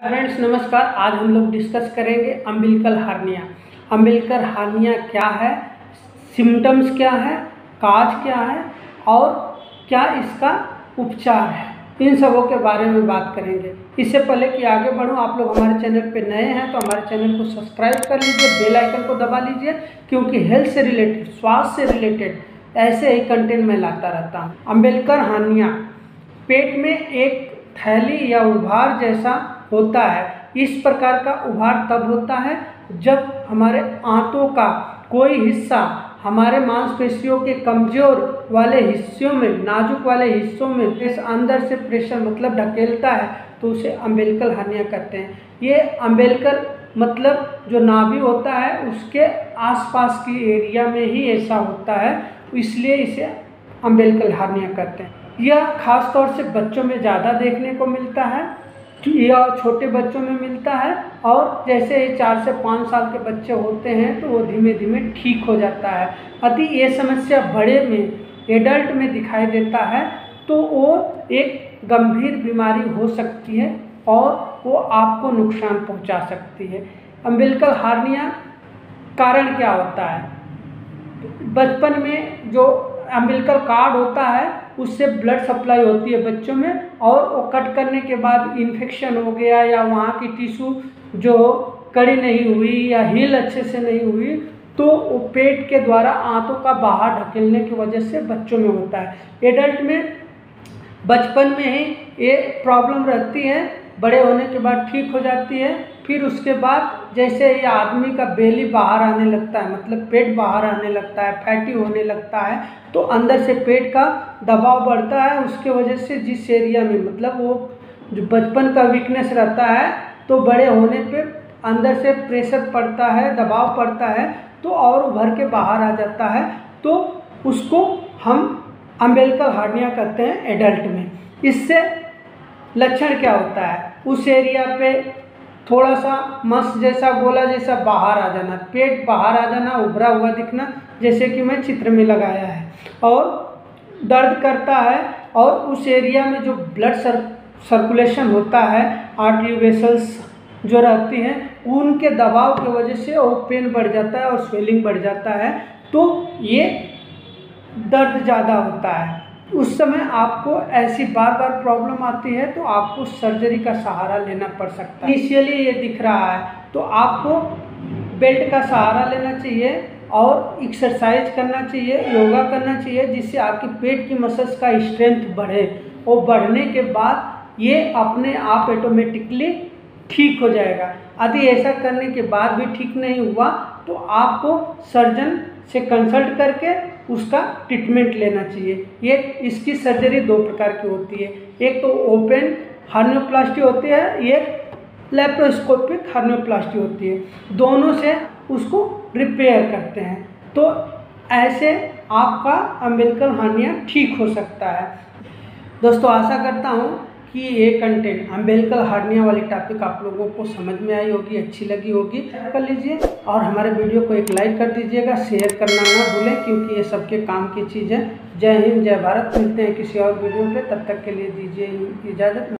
Friends नमस्कार। आज हम लोग डिस्कस करेंगे अम्बिलिकल हार्निया। अम्बिलिकल हार्निया क्या है? सिम्टम्स क्या है? काज क्या है? और क्या इसका उपचार है? इन सबों के बारे में बात करेंगे। इससे पहले कि आगे बढ़ूं, आप लोग हमारे चैनल पे नए हैं तो हमारे चैनल को सब्सक्राइब कर लीजिए बेल आइकन को दबा लीजिए, क्योंकि हेल्थ से रिलेटेड स्वास्थ्य से रिलेटेड ऐसे ही कंटेंट मैं लाता रहता हूँ। अंबेडकर हानिया पेट में एक थैली या उभार जैसा होता है। इस प्रकार का उभार तब होता है जब हमारे आंतों का कोई हिस्सा हमारे मांसपेशियों के कमज़ोर वाले हिस्सों में, नाजुक वाले हिस्सों में इस अंदर से प्रेशर मतलब ढकेलता है तो उसे अम्बेलिकल हानिया कहते हैं। ये अम्बेलिकल मतलब जो नाभि होता है, उसके आसपास की एरिया में ही ऐसा होता है, इसलिए इसे अम्बेलिकल हार्निया कहते हैं। यह खासतौर से बच्चों में ज़्यादा देखने को मिलता है। यह छोटे बच्चों में मिलता है और जैसे ही चार से पाँच साल के बच्चे होते हैं तो वो धीमे धीमे ठीक हो जाता है। यदि ये समस्या बड़े में एडल्ट में दिखाई देता है तो वो एक गंभीर बीमारी हो सकती है और वो आपको नुकसान पहुँचा सकती है। अम्बिलिकल हार्निया कारण क्या होता है? बचपन में जो अम्बिलिकल कार्ड होता है उससे ब्लड सप्लाई होती है बच्चों में और वो कट करने के बाद इन्फेक्शन हो गया या वहाँ की टिश्यू जो कड़ी नहीं हुई या हील अच्छे से नहीं हुई तो वो पेट के द्वारा आंतों का बाहर ढकेलने की वजह से बच्चों में होता है। एडल्ट में, बचपन में ही ये प्रॉब्लम रहती है बड़े होने के बाद ठीक हो जाती है, फिर उसके बाद जैसे ये आदमी का बेली बाहर आने लगता है मतलब पेट बाहर आने लगता है, फैटी होने लगता है तो अंदर से पेट का दबाव बढ़ता है, उसके वजह से जिस एरिया में मतलब वो जो बचपन का वीकनेस रहता है तो बड़े होने पे अंदर से प्रेशर पड़ता है, दबाव पड़ता है तो और उभर के बाहर आ जाता है तो उसको हम अम्बेलिकल हार्निया कहते हैं एडल्ट में। इससे लक्षण क्या होता है? उस एरिया पे थोड़ा सा मस जैसा गोला जैसा बाहर आ जाना, पेट बाहर आ जाना, उभरा हुआ दिखना, जैसे कि मैं चित्र में लगाया है। और दर्द करता है और उस एरिया में जो ब्लड सर सर्कुलेशन होता है आर्टरी वेसल्स जो रहती हैं, उनके दबाव की वजह से वो पेन बढ़ जाता है और स्वेलिंग बढ़ जाता है तो ये दर्द ज़्यादा होता है। उस समय आपको ऐसी बार बार प्रॉब्लम आती है तो आपको सर्जरी का सहारा लेना पड़ सकता है। इनिशियली ये दिख रहा है तो आपको बेल्ट का सहारा लेना चाहिए और एक्सरसाइज करना चाहिए, योगा करना चाहिए, जिससे आपके पेट की मसल्स का स्ट्रेंथ बढ़े और बढ़ने के बाद ये अपने आप ऑटोमेटिकली ठीक हो जाएगा। यदि ऐसा करने के बाद भी ठीक नहीं हुआ तो आपको सर्जन से कंसल्ट करके उसका ट्रीटमेंट लेना चाहिए। ये इसकी सर्जरी दो प्रकार की होती है। एक तो ओपन हार्नियोप्लास्टी होती है एक लेप्रोस्कोपिक हार्नियोप्लास्टी होती है। दोनों से उसको रिपेयर करते हैं। तो ऐसे आपका अम्बिलिकल हार्निया ठीक हो सकता है। दोस्तों, आशा करता हूँ कि ये कंटेंट अम्बेलिकल हार्निया वाली टॉपिक आप लोगों को समझ में आई होगी, अच्छी लगी होगी, कर लीजिए। और हमारे वीडियो को एक लाइक कर दीजिएगा शेयर करना ना भूलें, क्योंकि ये सबके काम की चीज़ है। जय हिंद, जय भारत। मिलते हैं किसी और वीडियो पे। तब तक के लिए दीजिए इजाज़त।